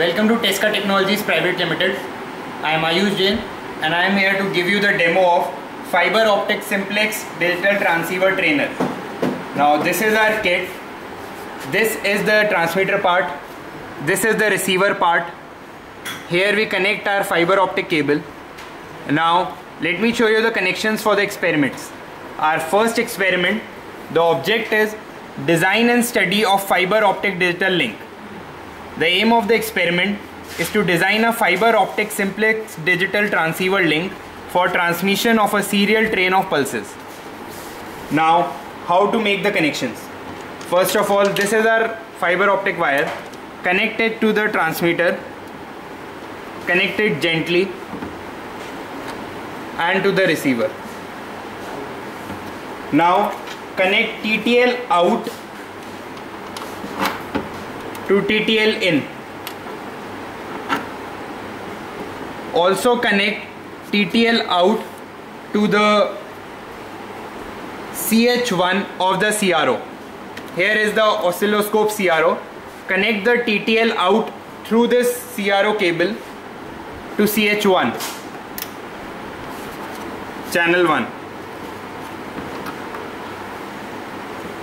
Welcome to Tesca Technologies Private Limited. I am Ayush Jain and I am here to give you the demo of fiber optic simplex digital transceiver trainer. Now this is our kit. This is the transmitter part. This is the receiver part. Here we connect our fiber optic cable. Now let me show you the connections for the experiments. Our first experiment, the object is design and study of fiber optic digital link. The aim of the experiment is to design a fiber optic simplex digital transceiver link for transmission of a serial train of pulses. Now, how to make the connections? First of all, this is our fiber optic wire connected to the transmitter, connected gently and to the receiver. Now, connect TTL out to TTL in. Also connect TTL out to the CH1 of the CRO. Here is the oscilloscope CRO. Connect the TTL out through this CRO cable to CH1 channel 1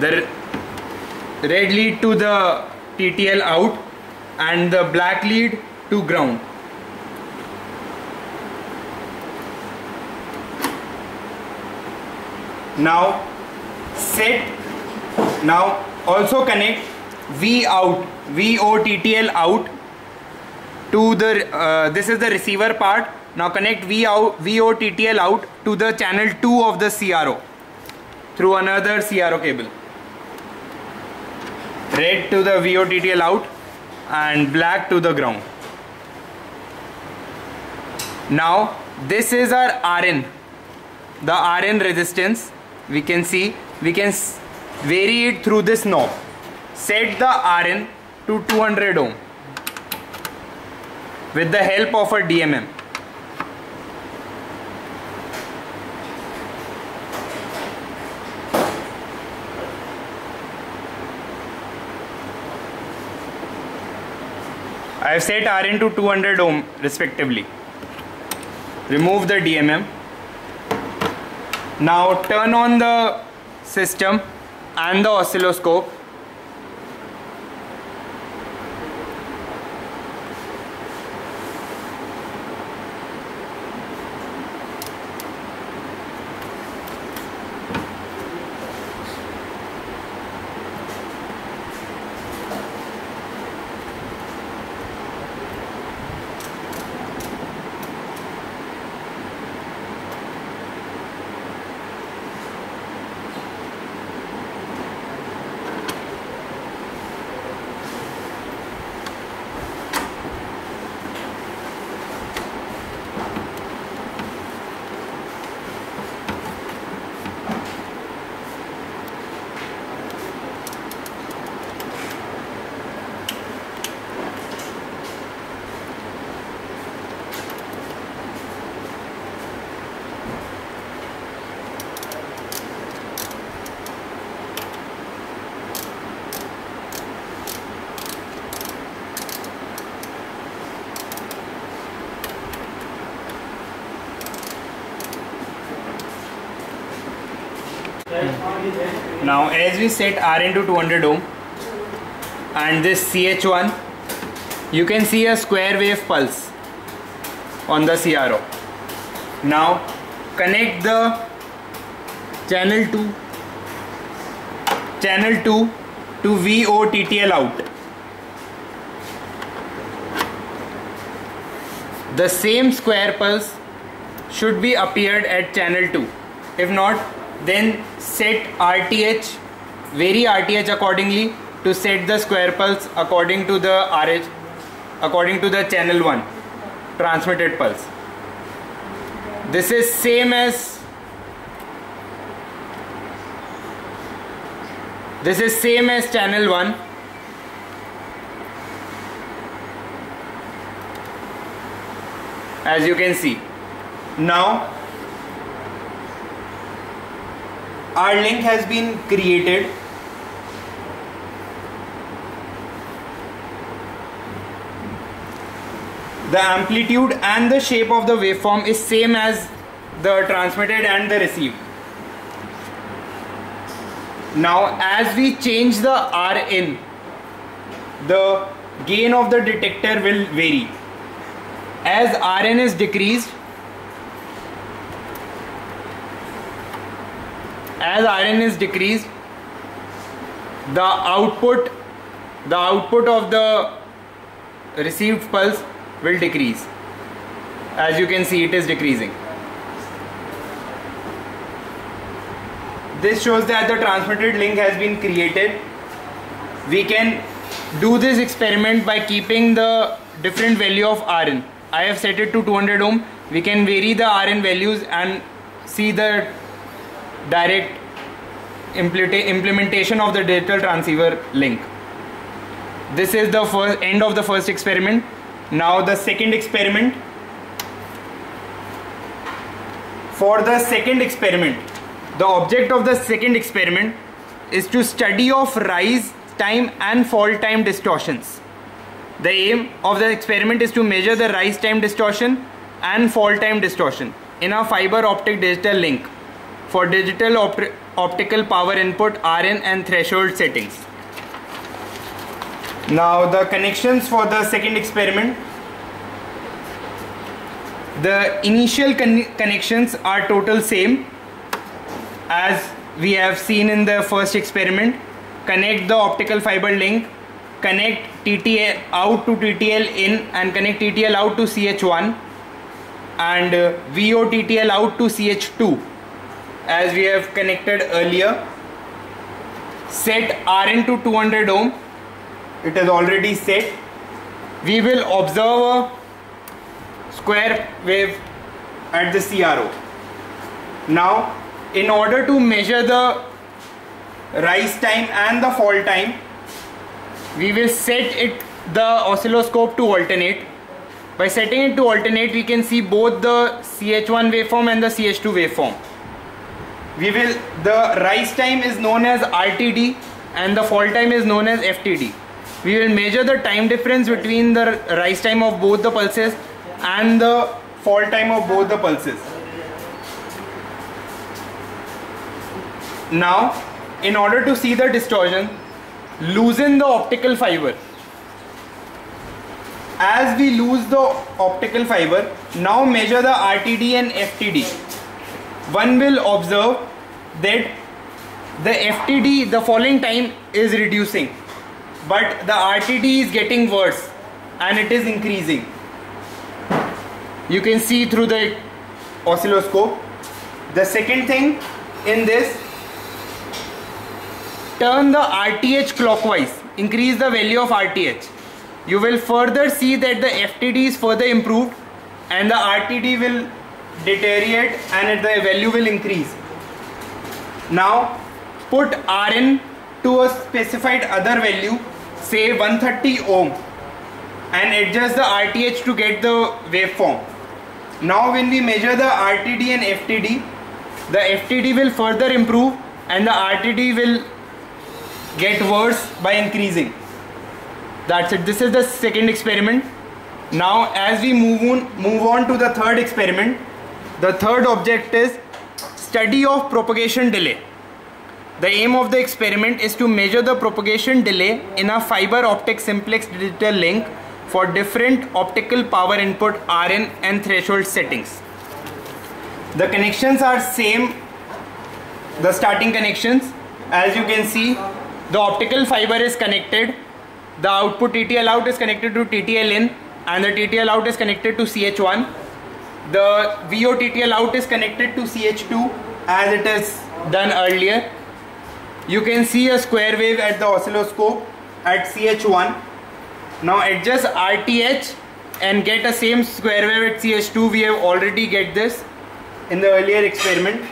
the red lead to the TTL out and the black lead to ground. Now set. Now also connect V out VOTTL out to the uh, this is the receiver part. Now connect V out VOTTL out to the channel 2 of the CRO through another CRO cable red to the VOTTL out and black to the ground. Now this is our RN. The RN resistance we can see we can vary it through this knob. Set the RN to 200 ohm with the help of a DMM. I have set Rn to 200 ohm respectively. Remove the DMM. Now turn on the system and the oscilloscope. Now as we set Rn to 200 ohm and this CH1 you can see a square wave pulse on the CRO. Now connect the channel 2 channel 2 to VOTTL out. The same square pulse should be appeared at channel 2. If not then set RTH vary RTH accordingly to set the square pulse according to the RH according to the channel 1 transmitted pulse. This is same as this is same as channel 1 as you can see. Now our link has been created. The amplitude and the shape of the waveform is same as the transmitted and the received. Now as we change the Rin the gain of the detector will vary. As Rn is decreased as Rn is decreased the output the output of the received pulse will decrease. As you can see it is decreasing. This shows that the transmitted link has been created. We can do this experiment by keeping the different value of Rn. I have set it to 200 ohm. We can vary the Rn values and see the direct implementation of the digital transceiver link. This is the first end of the first experiment. Now the second experiment. For the second experiment the object of the second experiment is to study of rise time and fall time distortions. The aim of the experiment is to measure the rise time distortion and fall time distortion in a fiber optic digital link for digital op optical power input RN and threshold settings. Now the connections for the second experiment. The initial con connections are total same as we have seen in the first experiment. Connect the optical fiber link, connect TTL out to TTL in and connect TTL out to CH1 and uh, VOTTL out to CH2 as we have connected earlier set Rn to 200 ohm. It is already set. We will observe a square wave at the CRO now in order to measure the rise time and the fall time we will set it the oscilloscope to alternate. By setting it to alternate we can see both the CH1 waveform and the CH2 waveform we will the rise time is known as RTD and the fall time is known as FTD we will measure the time difference between the rise time of both the pulses and the fall time of both the pulses. Now in order to see the distortion loosen the optical fiber. As we lose the optical fiber now measure the RTD and FTD one will observe that the FTD, the falling time is reducing but the RTD is getting worse and it is increasing. You can see through the oscilloscope. The second thing in this, turn the RTH clockwise, increase the value of RTH. You will further see that the FTD is further improved and the RTD will deteriorate and the value will increase. Now put Rn to a specified other value say 130 ohm and adjust the RTH to get the waveform. Now when we measure the RTD and FTD the FTD will further improve and the RTD will get worse by increasing. That's it. This is the second experiment. Now as we move on, move on to the third experiment the third object is study of propagation delay. The aim of the experiment is to measure the propagation delay in a fiber optic simplex digital link for different optical power input Rn and threshold settings. The connections are same, the starting connections. As you can see, the optical fiber is connected, the output TTL out is connected to TTL in and the TTL out is connected to CH1 the VOTTL out is connected to CH2 as it is done earlier. You can see a square wave at the oscilloscope at CH1. Now adjust RTH and get a same square wave at CH2. We have already get this in the earlier experiment.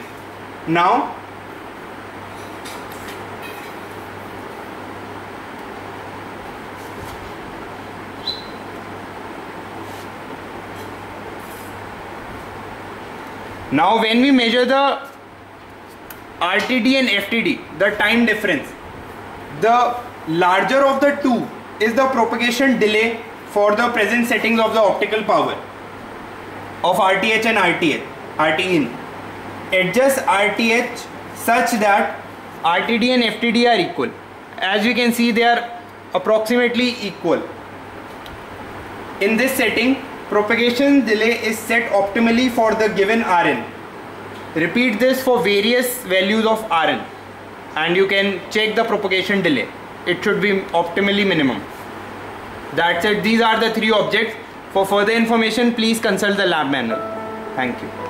Now Now when we measure the RTD and FTD, the time difference, the larger of the two is the propagation delay for the present settings of the optical power of RTH and RTH, RT in. Adjust RTH such that RTD and FTD are equal. As you can see they are approximately equal. In this setting, propagation delay is set optimally for the given Rn. Repeat this for various values of Rn and you can check the propagation delay. It should be optimally minimum. That's it. These are the three objects. For further information, please consult the lab manual. Thank you.